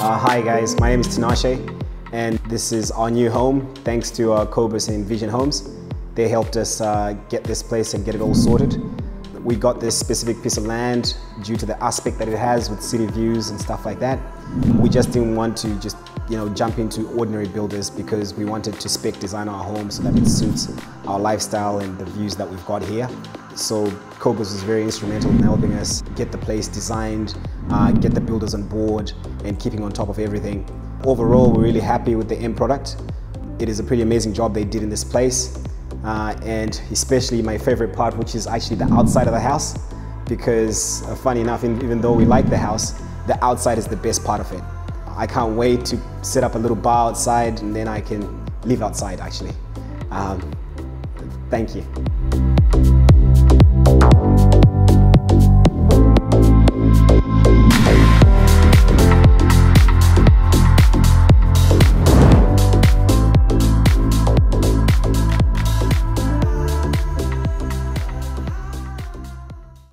Uh, hi guys, my name is Tinashe and this is our new home thanks to uh, Kobus and Vision Homes. They helped us uh, get this place and get it all sorted. We got this specific piece of land due to the aspect that it has with city views and stuff like that. We just didn't want to just you know jump into ordinary builders because we wanted to spec design our home so that it suits our lifestyle and the views that we've got here. So Kobus was very instrumental in helping us get the place designed, uh, get the builders on board and keeping on top of everything. Overall, we're really happy with the end product. It is a pretty amazing job they did in this place. Uh, and especially my favorite part, which is actually the outside of the house, because uh, funny enough, even though we like the house, the outside is the best part of it. I can't wait to set up a little bar outside and then I can live outside actually. Um, thank you.